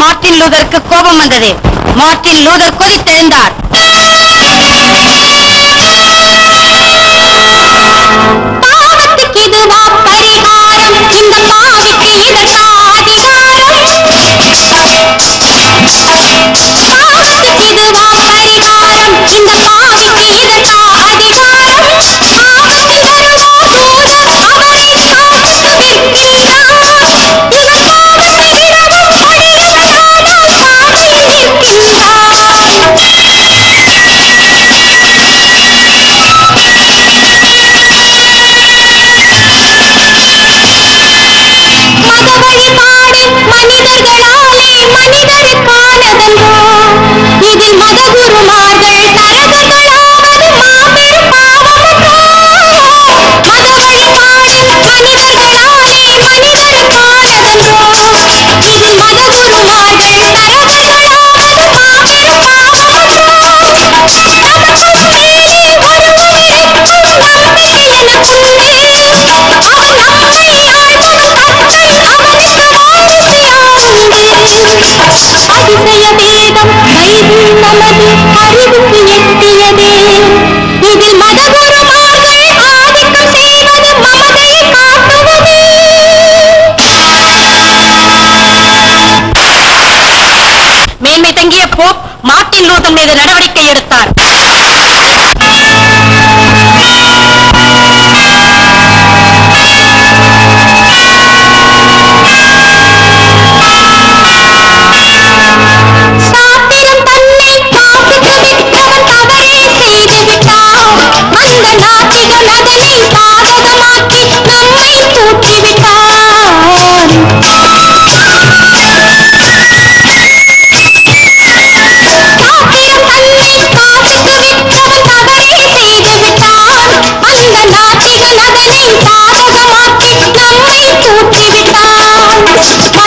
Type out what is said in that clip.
Martin லூதருக்கு கோபம் வந்தது. மார்ட்டின் லூதர் கொதித்தெழுந்தார். நமது அறிவுக்கு எட்டியதே. இதில் மதகுருமார்கள் மேன்மை தங்கிய போப் மார்ட்டின் லூதன் மீது நடவடிக்கை எடுத்தார். Come on.